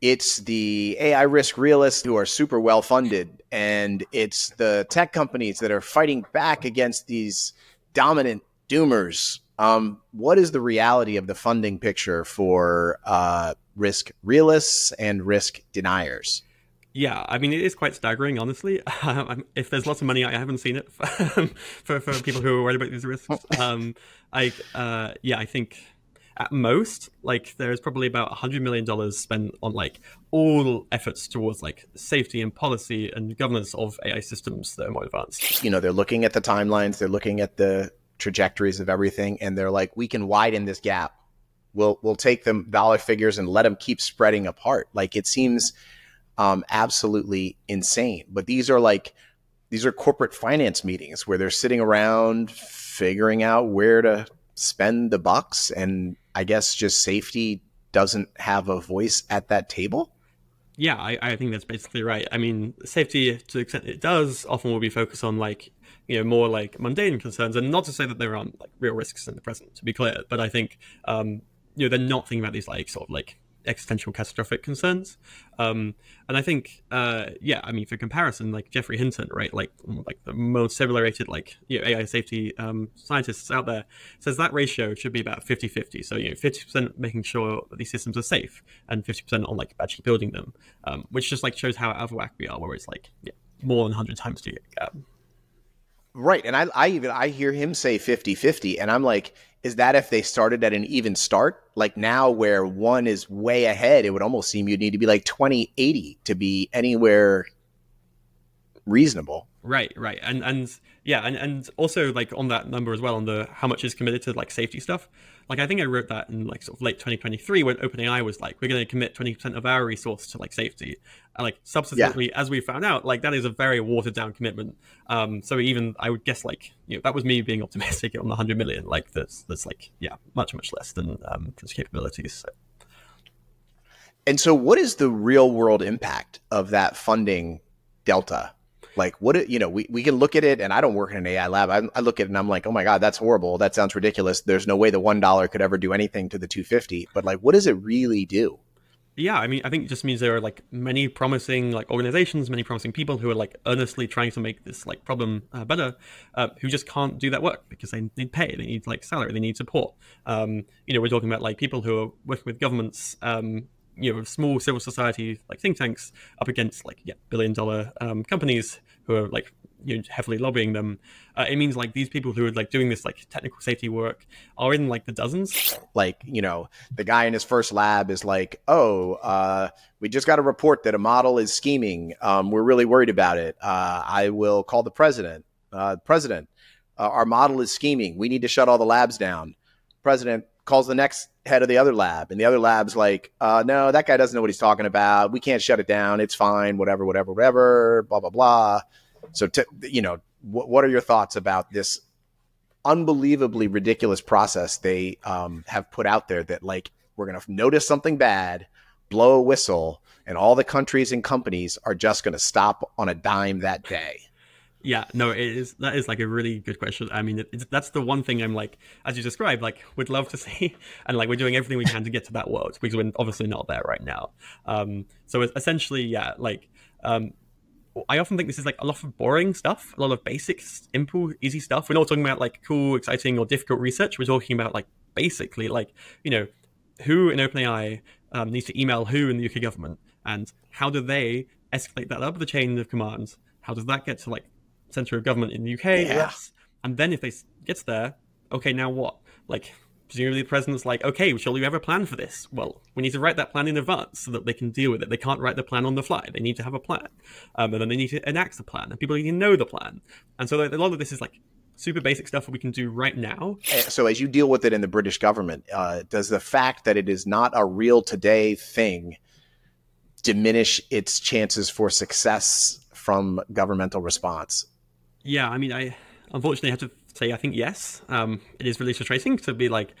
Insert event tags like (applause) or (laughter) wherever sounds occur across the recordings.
it's the AI risk realists who are super well funded, and it's the tech companies that are fighting back against these dominant doomers. Um, what is the reality of the funding picture for uh, risk realists and risk deniers? Yeah, I mean, it is quite staggering, honestly. (laughs) Um, if there's lots of money, I haven't seen it (laughs) for, for people who are worried about these risks. (laughs) Um, I, uh, yeah, I think at most, like there's probably about a hundred million dollars spent on like all efforts towards like safety and policy and governance of AI systems that are more advanced. You know, they're looking at the timelines, they're looking at the trajectories of everything, and they're like, we can widen this gap. We'll we'll take them dollar figures and let them keep spreading apart. Like it seems um, absolutely insane. But these are like these are corporate finance meetings where they're sitting around figuring out where to spend the bucks and I guess just safety doesn't have a voice at that table. Yeah, I, I think that's basically right. I mean, safety to the extent it does often will be focused on like you know more like mundane concerns, and not to say that there aren't like real risks in the present, to be clear. But I think um, you know they're not thinking about these like sort of like existential catastrophic concerns. Um, and I think, uh, yeah, I mean, for comparison, like Geoffrey Hinton, right, like like the most celebrated like you know, AI safety um, scientists out there, says that ratio should be about 50-50. So you know, 50% making sure that these systems are safe, and 50% on like actually building them, um, which just like shows how out of whack we are, where it's like yeah, more than 100 times to. Right, and I, I even I hear him say 50-50, and I'm like is that if they started at an even start? Like now, where one is way ahead, it would almost seem you'd need to be like 20 80 to be anywhere reasonable. Right, right. And, and, yeah, and, and also like on that number as well, on the how much is committed to like safety stuff. Like I think I wrote that in like sort of late 2023 when OpenAI was like, we're going to commit 20% of our resource to like safety. And like subsequently, yeah. as we found out, like that is a very watered down commitment. Um, so even I would guess like you know that was me being optimistic on the 100 million. Like that's that's like yeah, much much less than um, those capabilities. So. And so, what is the real world impact of that funding delta? Like what, you know, we, we can look at it and I don't work in an AI lab. I, I look at it and I'm like, oh my God, that's horrible. That sounds ridiculous. There's no way the $1 could ever do anything to the 250. But like, what does it really do? yeah i mean i think it just means there are like many promising like organizations many promising people who are like earnestly trying to make this like problem uh, better uh, who just can't do that work because they need pay they need like salary they need support um, you know we're talking about like people who are working with governments um, you know small civil society like think tanks up against like yeah billion dollar um, companies who are like you know, heavily lobbying them. Uh, it means like these people who are like doing this like technical safety work are in like the dozens. Like you know, the guy in his first lab is like, "Oh, uh, we just got a report that a model is scheming. Um, we're really worried about it. Uh, I will call the president. Uh, president, uh, our model is scheming. We need to shut all the labs down." President, calls the next head of the other lab, and the other lab's like, uh, "No, that guy doesn't know what he's talking about. We can't shut it down. It's fine. Whatever, whatever, whatever. Blah blah blah." So, you know, what what are your thoughts about this unbelievably ridiculous process they um, have put out there? That like we're gonna notice something bad, blow a whistle, and all the countries and companies are just gonna stop on a dime that day. Yeah, no, it is. That is like a really good question. I mean, it, that's the one thing I'm like, as you described, like, we'd love to (laughs) see, and like, we're doing everything we can to get to that world because we're obviously not there right now. Um, so essentially, yeah, like, um, I often think this is like a lot of boring stuff, a lot of basic, simple, easy stuff. We're not talking about like cool, exciting, or difficult research. We're talking about like basically, like, you know, who in OpenAI um, needs to email who in the UK government, and how do they escalate that up the chain of commands? How does that get to like center of government in the UK. Yeah. And then if they gets there, okay, now what? Like, presumably the president's like, okay, shall we have a plan for this? Well, we need to write that plan in advance so that they can deal with it. They can't write the plan on the fly. They need to have a plan. Um, and then they need to enact the plan. And people need to know the plan. And so a lot of this is like super basic stuff that we can do right now. So as you deal with it in the British government, uh, does the fact that it is not a real today thing diminish its chances for success from governmental response? Yeah, I mean, I unfortunately have to say I think yes. Um, it is really frustrating to be like,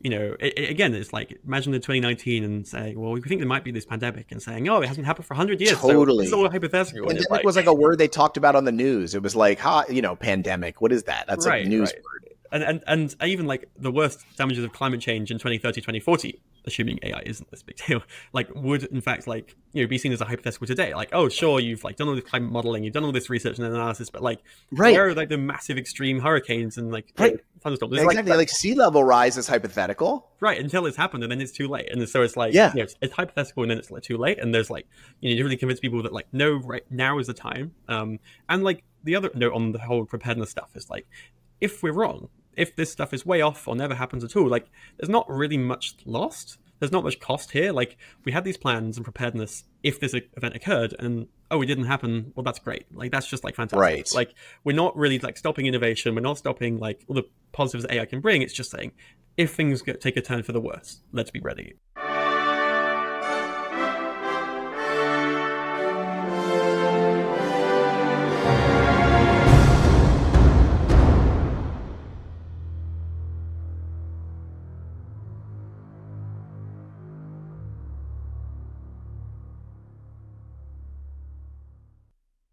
you know, it, it, again, it's like imagine the 2019 and saying, well, we think there might be this pandemic, and saying, oh, it hasn't happened for 100 years. Totally, so it's all hypothetical. Pandemic like, was like a word they talked about on the news. It was like, ha, you know, pandemic. What is that? That's right, a news right. word. And, and and even like the worst damages of climate change in 2030, 2040 assuming AI isn't this big deal, (laughs) like would in fact like you know be seen as a hypothetical today. Like, oh sure, you've like done all this climate modeling, you've done all this research and analysis, but like right. where are like the massive extreme hurricanes and like right. thunderstorms? Exactly, like, like sea level rise is hypothetical. Right, until it's happened and then it's too late. And so it's like yeah, you know, it's, it's, hypothetical and then it's like too late. And there's like you know, you really convince people that like no, right now is the time. Um and like the other note on the whole preparedness stuff is like if we're wrong, if this stuff is way off or never happens at all, like there's not really much lost. There's not much cost here. Like we had these plans and preparedness if this event occurred, and oh, it didn't happen. Well, that's great. Like that's just like fantastic. Right. Like we're not really like stopping innovation. We're not stopping like all the positives that AI can bring. It's just saying if things get, take a turn for the worse, let's be ready.